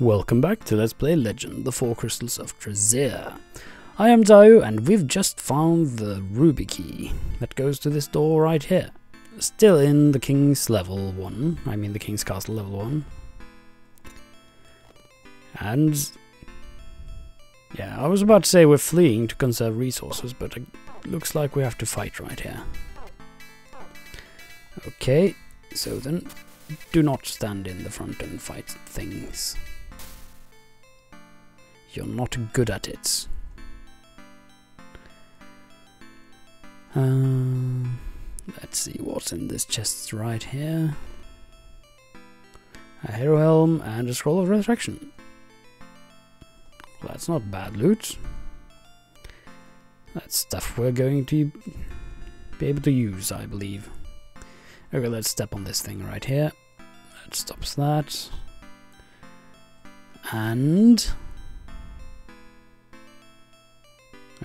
Welcome back to Let's Play Legend, the Four Crystals of Trazere. I am Dzyu, and we've just found the ruby key that goes to this door right here. Still in the King's level 1, I mean the King's Castle level 1. And... Yeah, I was about to say we're fleeing to conserve resources, but it looks like we have to fight right here. Okay, so then do not stand in the front and fight things. You're not good at it. Um, let's see what's in this chest right here. A hero helm and a scroll of resurrection. Well, that's not bad loot. That's stuff we're going to be able to use, I believe. Okay, let's step on this thing right here. That stops that. And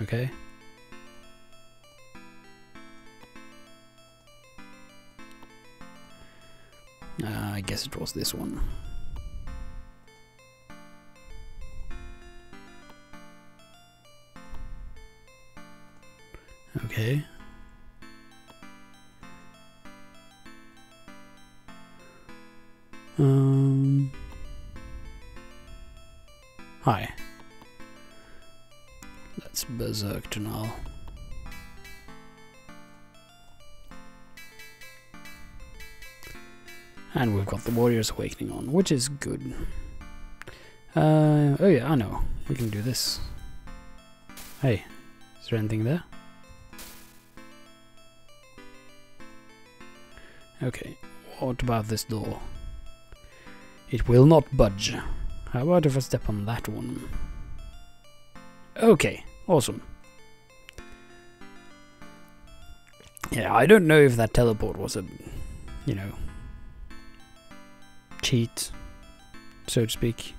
Okay. Uh, I guess it was this one. Okay. Um. Hi. Berserk to now. And we've got the Warrior's Awakening on, which is good. Uh, oh yeah, I know. We can do this. Hey, is there anything there? Okay, what about this door? It will not budge. How about if I step on that one? Okay, awesome. Yeah, I don't know if that teleport was a, you know, cheat, so to speak.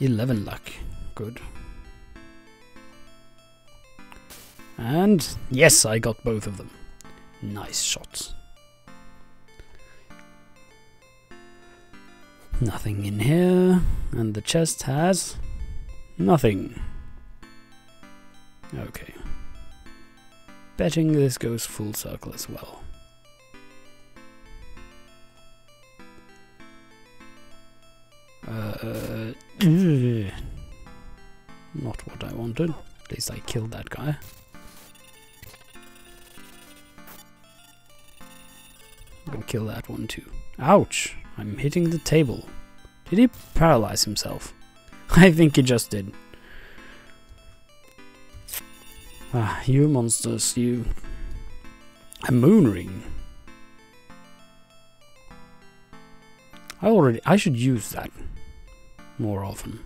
11 luck. Good. And yes, I got both of them. Nice shots. Nothing in here, and the chest has nothing. Okay. Betting this goes full circle as well. Uh, not what I wanted. At least I killed that guy. I'm gonna kill that one too. Ouch! I'm hitting the table. Did he paralyze himself? I think he just did. Ah, you monsters, you... A moon ring. I already... I should use that more often.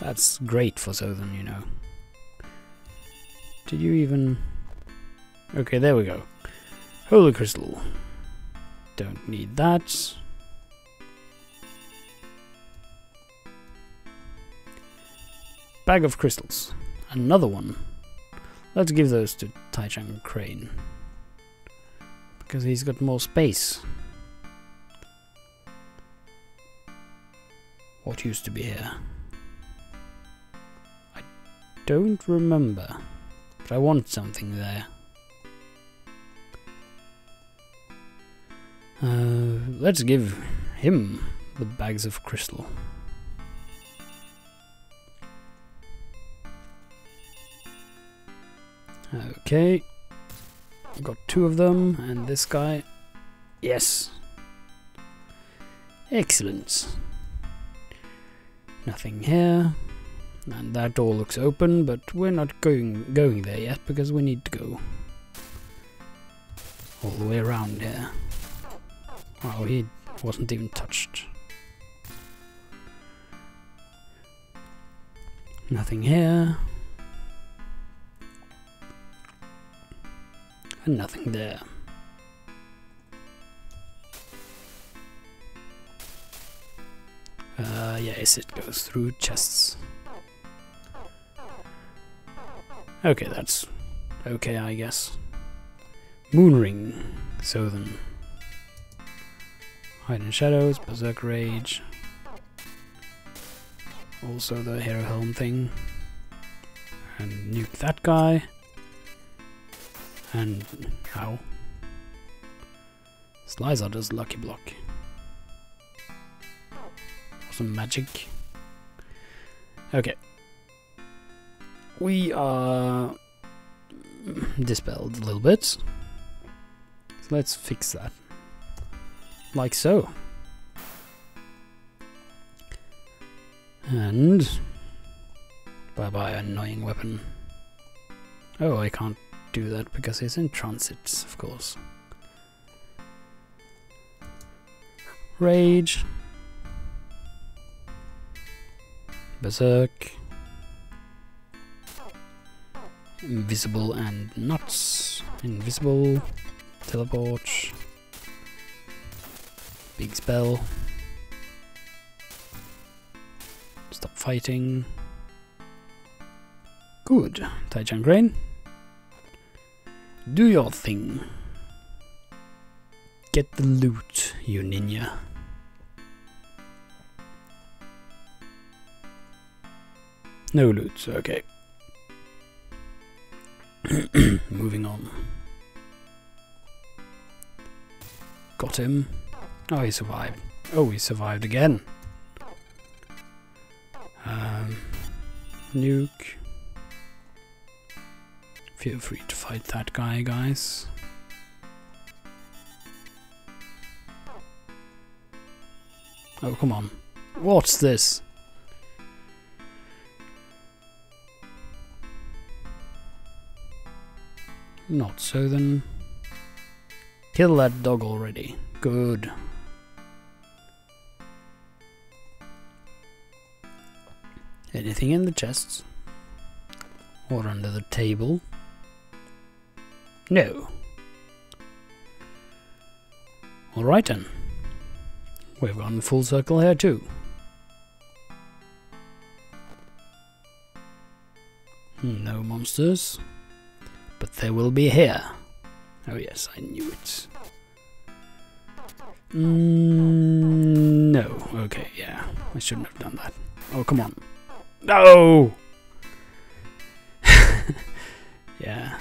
That's great for Zothen, you know. Did you even... Okay, there we go. Holy Crystal. Don't need that. Bag of crystals. Another one. Let's give those to Thai-Chang Krayne. Because he's got more space. What used to be here? I don't remember. But I want something there. Uh, let's give him the bags of crystal. Okay. Got two of them, and this guy. Yes. Excellent. Nothing here. And that door looks open, but we're not going going there yet because we need to go all the way around here. Oh, he wasn't even touched. Nothing here. And nothing there. Uh, yes, it goes through chests. Okay, that's okay, I guess. Moon ring. So then, Hide in Shadows, Berserk Rage. Also the Hero Helm thing. And nuke that guy. And how? Slyzaar does Lucky Block. Some magic. Okay. We are dispelled a little bit. So let's fix that. Like so. And... Bye bye, annoying weapon. Oh, I can't do that because he's in transit, of course. Rage. Berserk. Invisible and nuts. Invisible. Teleport. Big spell. Stop fighting. Good. Thai-Chang Krayne. Do your thing. Get the loot, you ninja. No loot, okay. Moving on. Got him. Oh, he survived. Oh, he survived again. Um, nuke. Feel free to fight that guy, guys. Oh, come on. What's this? Not so then. Kill that dog already. Good. Anything in the chests? Or under the table? No. Alright then. We've gone full circle here too. No monsters. But they will be here. Oh yes, I knew it. Mm, no. Okay, yeah. I shouldn't have done that. Oh, come on. No! yeah.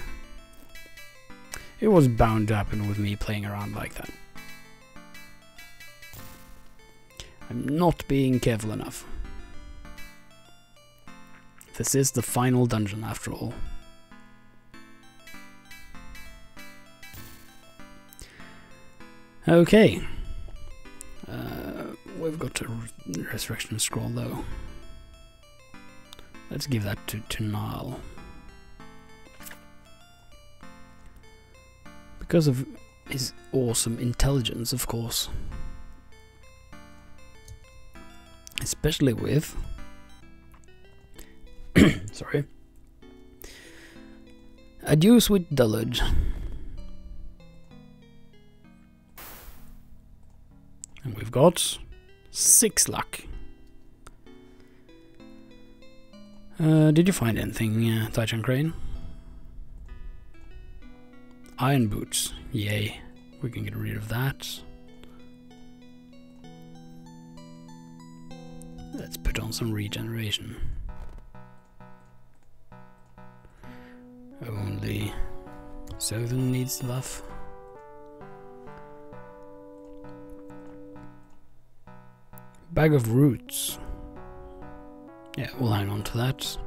It was bound to happen with me playing around like that. I'm not being careful enough. This is the final dungeon after all. Okay. Uh, we've got a resurrection scroll though. Let's give that to, to Nile. Because of his awesome intelligence, of course. Especially with... sorry. Adieu, sweet dullard. And we've got six luck. Uh, did you find anything, uh, Thai-Chang Krayne? Iron boots. Yay. We can get rid of that. Let's put on some regeneration. Only Zothen needs love. Bag of roots. Yeah, we'll hang on to that.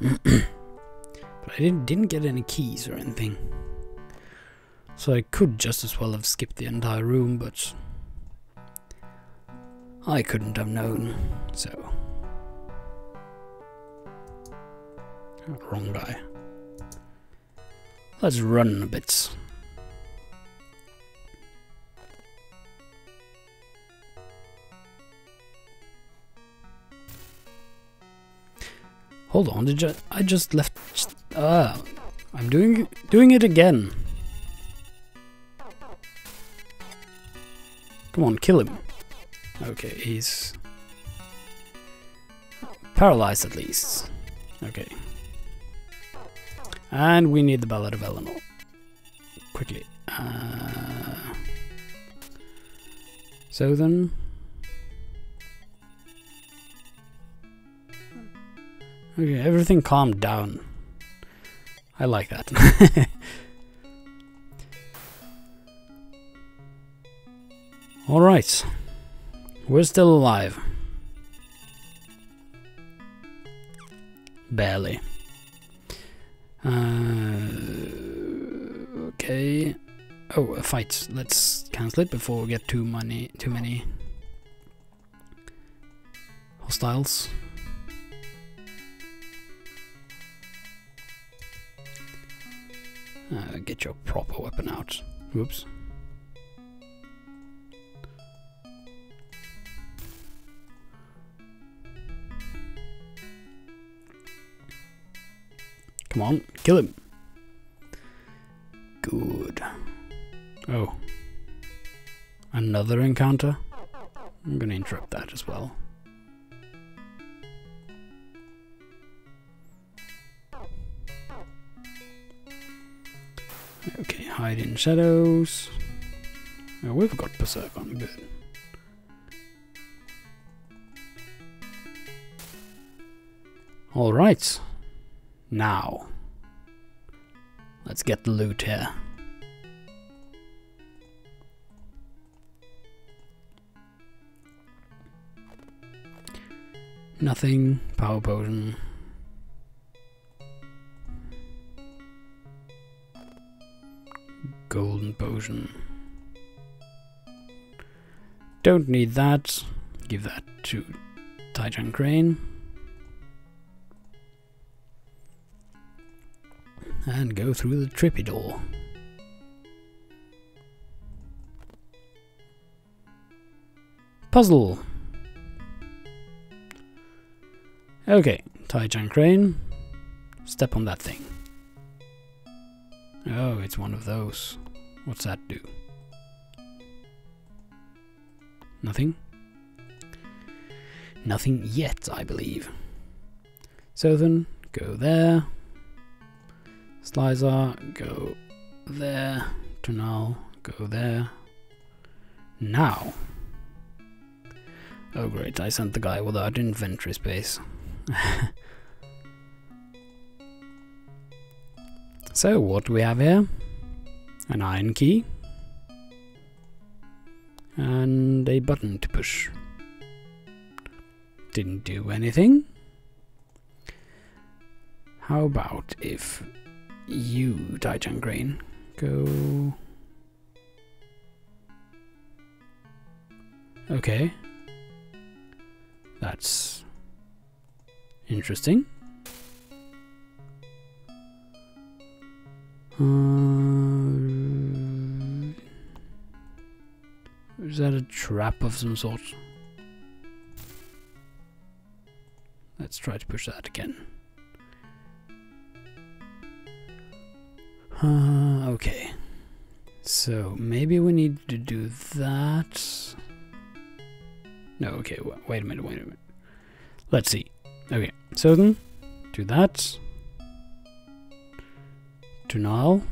but I didn't, didn't get any keys or anything. So I could just as well have skipped the entire room, but I couldn't have known, so. Wrong guy. Let's run a bit. Hold on, did you, I just left... Ah, I'm doing doing it again. Come on, kill him. Okay, he's... Paralyzed at least. Okay. And we need the Ballad of Eleanor. quickly. Uh, so then... Okay, everything calmed down. I like that. Alright. We're still alive. Barely. Uh, okay. Oh, a fight. Let's cancel it before we get too many too many hostiles. Uh, get your proper weapon out. Whoops. Come on, kill him. Good. Oh. Another encounter? I'm gonna interrupt that as well. Hide in shadows. Oh, we've got Berserk on, good. Alright. Now. Let's get the loot here. Nothing. Power potion. Golden potion. Don't need that. Give that to Thai-Chang Krayne. And go through the trippy door. Puzzle. Okay, Thai-Chang Krayne. Step on that thing. Oh, it's one of those. What's that do? Nothing? Nothing yet, I believe. So then, go there. Slyzaar, go there. Tunarle, go there. Now. Oh great, I sent the guy without inventory space. so, what do we have here? An iron key. And a button to push. Didn't do anything. How about if you, Thai-Chang Krayne, go... Okay. That's interesting. Uh, is that a trap of some sort? Let's try to push that again. Uh, okay. So maybe we need to do that. No, okay, wait a minute, wait a minute. Let's see. Okay, so then, do that. To now,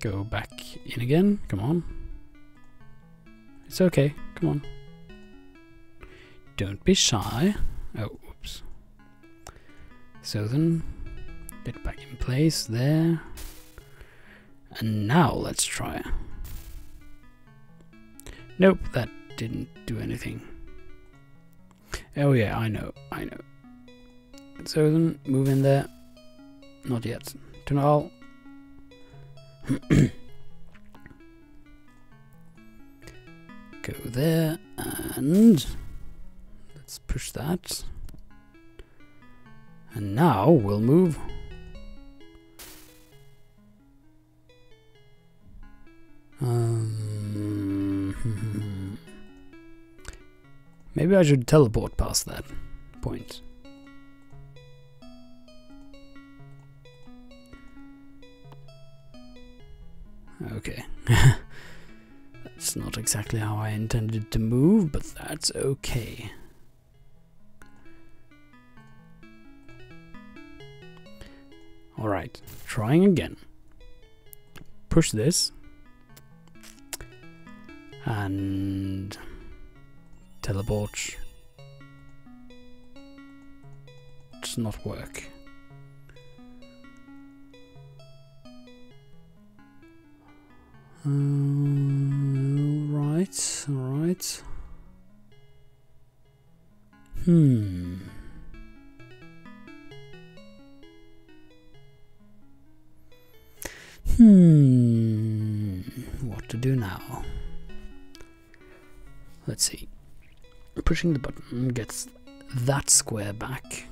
go back in again. Come on. It's okay. Come on. Don't be shy. Oh, whoops. So then, get back in place there. And now let's try. Nope, that didn't do anything. Oh yeah, I know, I know. So then, move in there. Not yet. Turn Go there, and let's push that. And now we'll move Um, maybe I should teleport past that point. Okay. that's not exactly how I intended to move, but that's okay. Alright, trying again push this and teleport does not work. Um, right, right. Hmm. Hmm. What to do now? Let's see. Pushing the button gets that square back.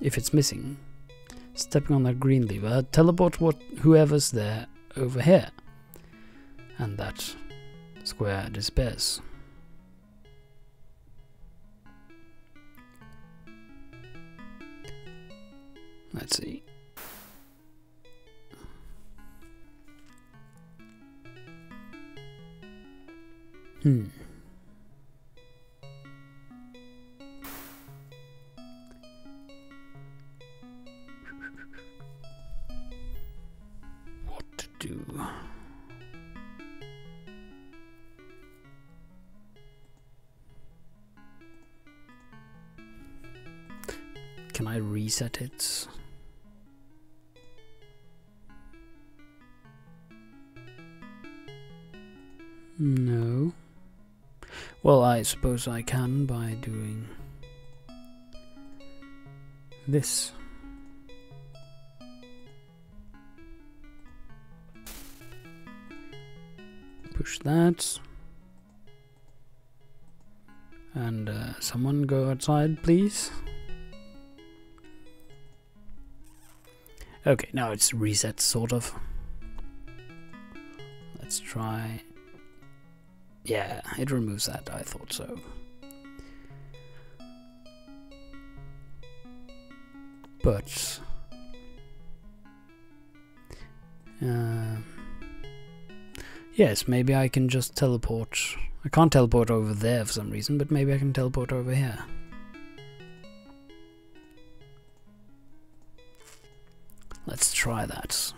If it's missing, stepping on that green lever, teleport what whoever's there over here. And that square disappears. Let's see. Hmm. Reset it? No. Well, I suppose I can by doing this. Push that. And uh, someone go outside, please. Okay, now it's reset, sort of. Let's try. Yeah, it removes that, I thought so. But. Uh, yes, maybe I can just teleport. I can't teleport over there for some reason, but maybe I can teleport over here. Try that.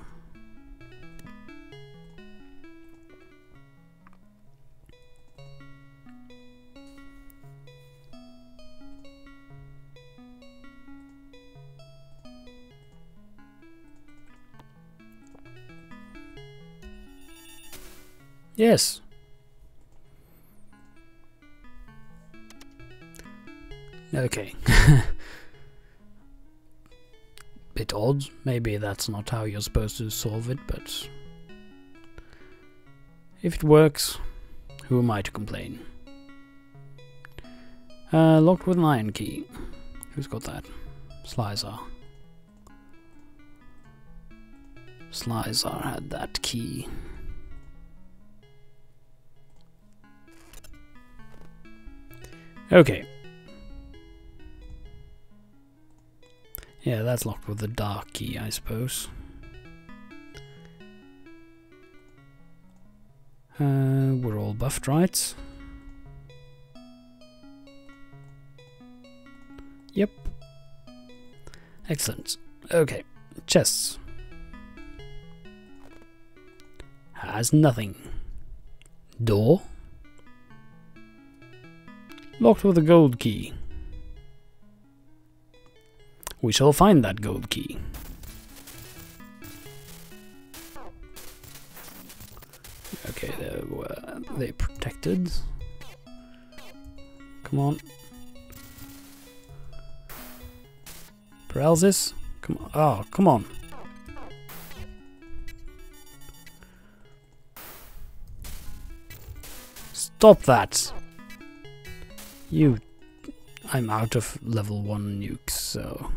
Yes. Okay. Odd. Maybe that's not how you're supposed to solve it, but if it works, who am I to complain? Uh, locked with an iron key. Who's got that? Slyzaar. Slyzaar had that key. Okay. Yeah, that's locked with the dark key, I suppose. Uh, we're all buffed, right? Yep. Excellent. Okay, chests. Has nothing. Door. Locked with a gold key. We shall find that gold key. Okay, they were they protected. Come on. Paralysis? Come on. Oh, come on. Stop that! You... I'm out of level 1 nukes, so...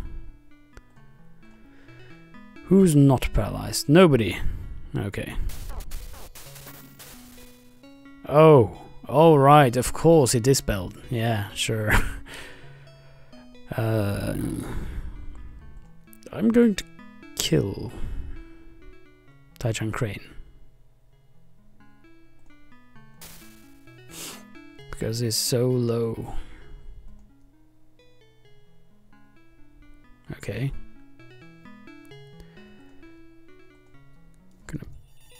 Who's not paralyzed? Nobody. Okay. Oh. All right. Of course, it is dispelled. Yeah, sure. uh, I'm going to kill Thai-Chang Krayne. Because he's so low. Okay.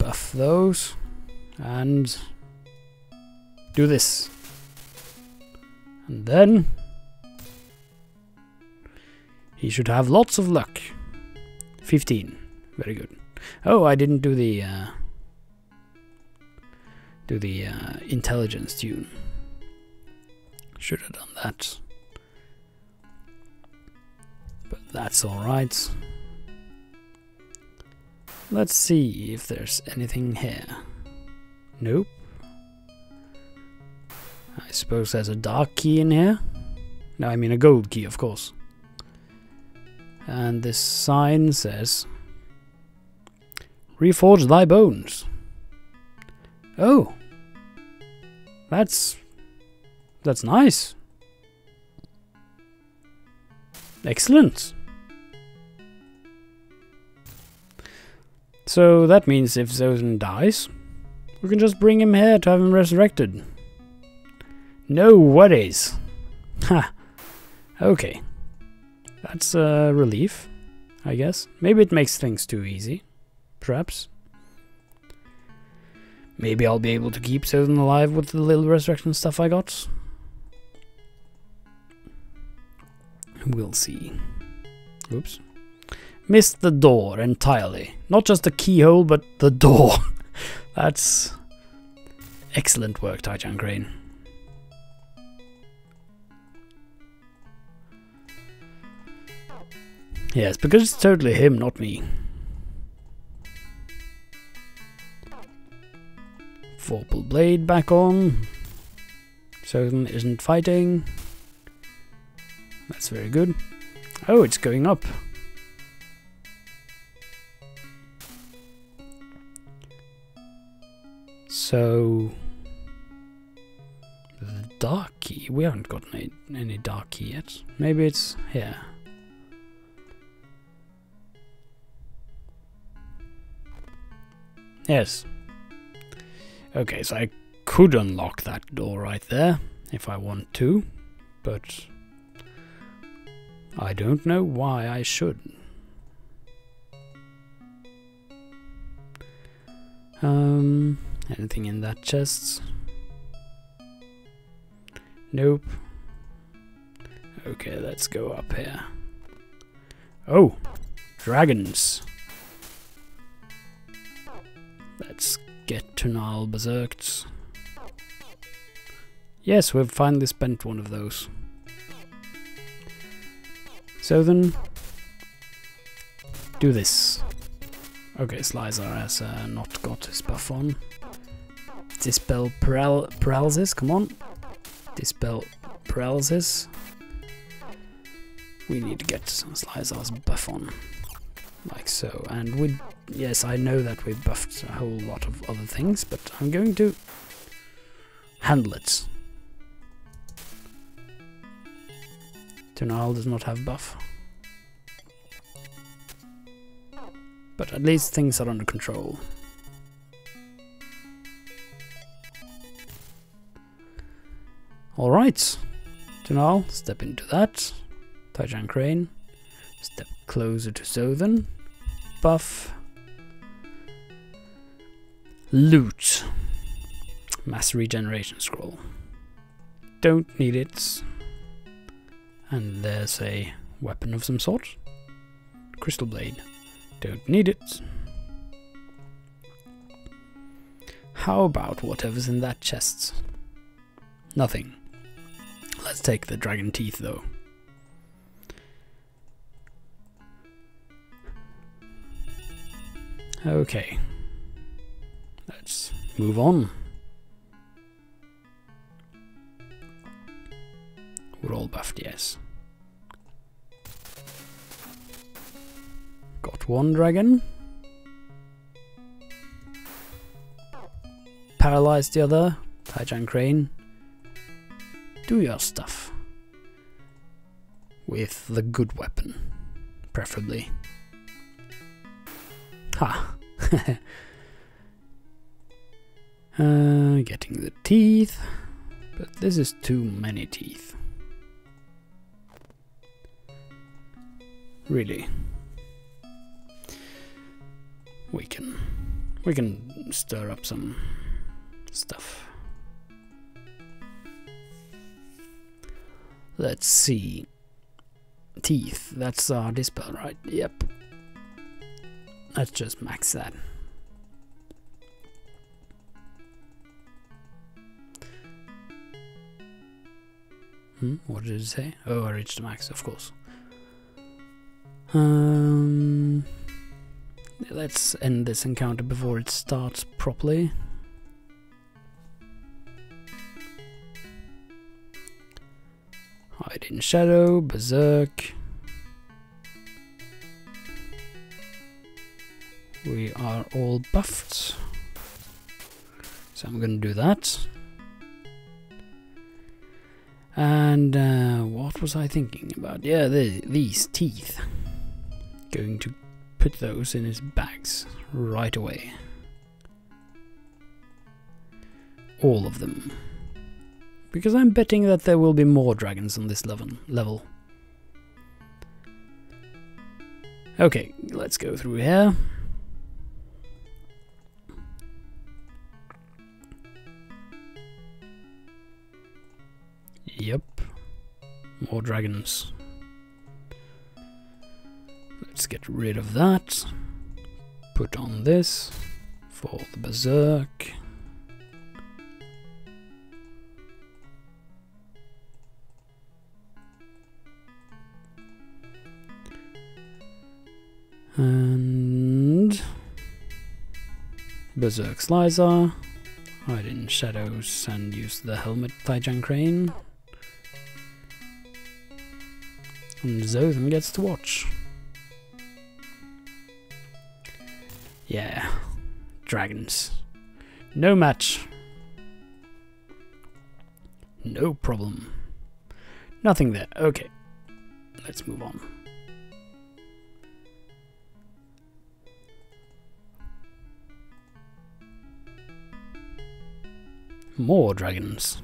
Buff those and do this. And then he should have lots of luck. 15. Very good. Oh, I didn't do the uh, do the uh, intelligence tune. Should have done that. But that's alright. Let's see if there's anything here. Nope. I suppose there's a dark key in here. No, I mean a gold key, of course. And this sign says, Reforge thy bones. Oh. That's... That's nice. Excellent. So that means if Zothen dies, we can just bring him here to have him resurrected. No worries. Ha. Okay. That's a relief, I guess. Maybe it makes things too easy. Perhaps. Maybe I'll be able to keep Zothen alive with the little resurrection stuff I got. We'll see. Oops. Missed the door entirely. Not just the keyhole, but the door. That's excellent work, Thai-Chang Krayne. Yes, because it's totally him, not me. Vorpal Blade back on. Zothen isn't fighting. That's very good. Oh, it's going up. So... The dark key. We haven't gotten any, any dark key yet. Maybe it's here. Yes. Okay, so I could unlock that door right there if I want to, but I don't know why I should. Um, anything in that chest? Nope. Okay, let's go up here. Oh, dragons. Let's get to Nile Berserks. Yes, we've finally spent one of those. So then, do this. Okay, Slyzaar has uh, not got his buff on. Dispel paral paralysis, come on. Dispel paralysis. We need to get Slyzaar's buff on. Like so. And we yes, I know that we've buffed a whole lot of other things, but I'm going to handle it. Tunarle does not have buff. But at least things are under control. Alright. So now, step into that. Thai-Chang Krayne. Step closer to Zothen. Buff. Loot. Mass regeneration scroll. Don't need it. And there's a weapon of some sort. Crystal blade. Don't need it. How about whatever's in that chest? Nothing. Let's take the dragon teeth though. Okay. Let's move on. We're all buffed, yes. Got one dragon. Paralyzed the other. Thai-Chang Krayne. Do your stuff. With the good weapon, preferably. Ha! uh, getting the teeth. But this is too many teeth. Really. We can We can stir up some stuff. Let's see. Teeth, that's our dispel, right? Yep. Let's just max that. Hmm, what did it say? Oh, I reached max, of course. Um, let's end this encounter before it starts properly. In shadow, berserk. We are all buffed. So I'm gonna do that. And uh, what was I thinking about? Yeah, the, these teeth. Going to put those in his bags right away. All of them. Because I'm betting that there will be more dragons on this level. Okay, let's go through here. Yep. More dragons. Let's get rid of that. Put on this for the berserk. And Berserk Slyzaar. Hide in shadows and use the helmet Thai-Chang Krayne. And Zothen gets to watch. Yeah. Dragons. No match. No problem. Nothing there. Okay. Let's move on. More dragons.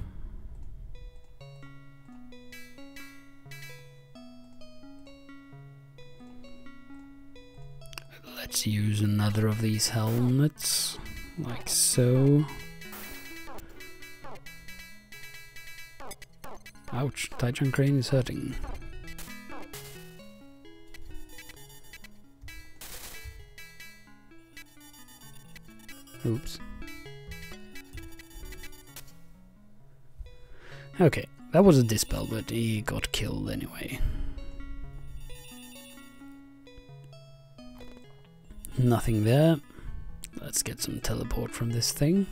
Let's use another of these helmets, like so. Ouch, Thai-Chang Krayne is hurting. Oops. Okay, that was a dispel, but he got killed anyway. Nothing there. Let's get some teleport from this thing.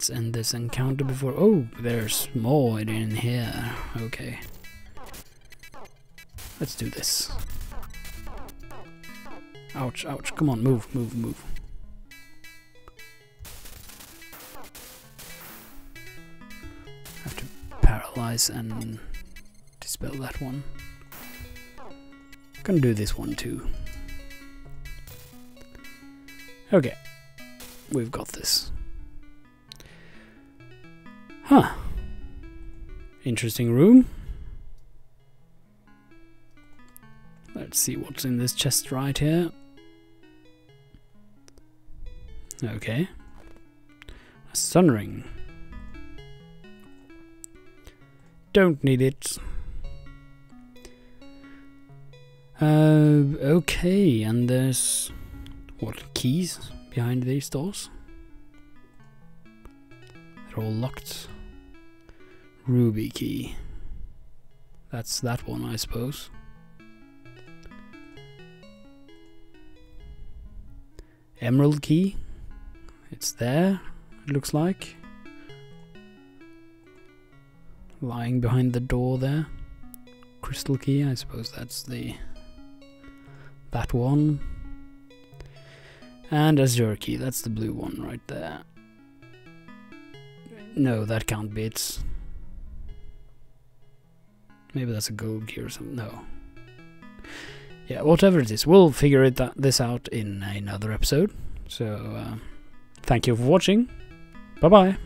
Let's end this encounter before... Oh, there's more in here. Okay. Let's do this. Ouch, ouch. Come on, move, move, move. Have to paralyze and dispel that one. Gonna do this one too. Okay. We've got this. Huh. Interesting room. Let's see what's in this chest right here. Okay. A sun ring. Don't need it. Uh, okay, and there's... What, keys behind these doors? They're all locked. Ruby key. That's that one, I suppose. Emerald key. It's there, it looks like. Lying behind the door there. Crystal key, I suppose that's the... That one. And Azure key, that's the blue one right there. No, that can't be it. Maybe that's a gold key or something. No. Yeah, whatever it is, we'll figure it this out in another episode. So, uh, thank you for watching. Bye bye.